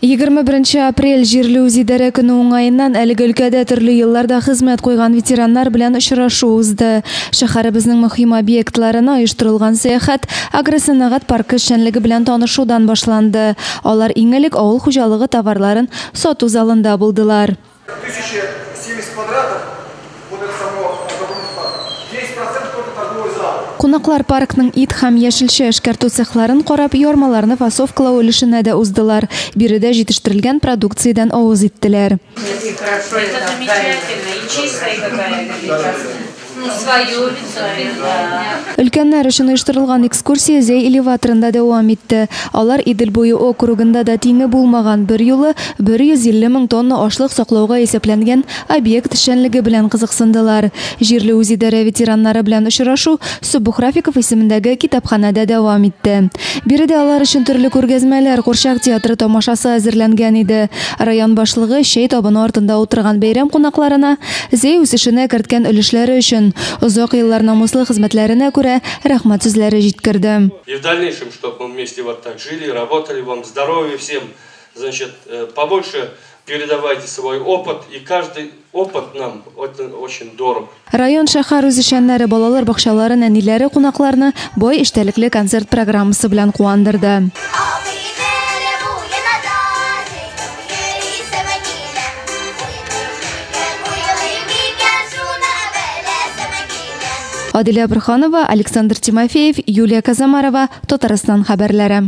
21 апрель җирле үзидарә көне уңаеннан әлеге өлкәдә төрле елларда хезмәт куйган ветераннар белән очрашу узды. Шәһәребезнең мөһим объектларына оештырылган сәяхәт агросәнәгать паркы эшчәнлеге белән танышудан башланды. Алар иң элек авыл хуҗалыгы товарларын сату залында булдылар. 1070 квадратов, это само парк. 10% только торговый зал. Кунаклар паркның ит һәм яшелчә эшкәртү цехларын карап, ярмаларны фасовкалау өлешенә дә уздылар. Биредә җитештерелгән продукциядән авыз иттеләр. Өлкәннәр өчен оештырылган экскурсия Зәй элеваторында дәвам итте. Алар Идел буе округында да тиңе булмаган бер юлы 150 мең тонна ашлык саклауга исәпләнгән объект эшчәнлеге белән кызыксындылар. Җирле үзидарә ветераннары белән очрашу Субухрафиков исемендәге китапханәдә дәвам итте. Биредә алар өчен төрле күргәзмәләр, Курчак театры тамашасы әзерләнгән иде. Район башлыгы чәй табыны артында утырган бәйрәм кунакларына Зәй үсешенә керткән өлешләре өчен озак еллар намуслы хезмәтләренә күрә рәхмәт сүзләре җиткерде. И в дальнейшем, чтобы мы вместе вот так жили, работали, вам здоровья всем, значит, э, побольше передавайте свой опыт, и каждый опыт нам очень, дорог. Район шәһәр үзешчәннәре балалар бакчалары нәниләре кунакларны бай эштәлекле концерт программасы белән куандырды. Адилә Брханова, Александр Тимофеев, Юлия Казамарова, Татарстан хәбәрләре.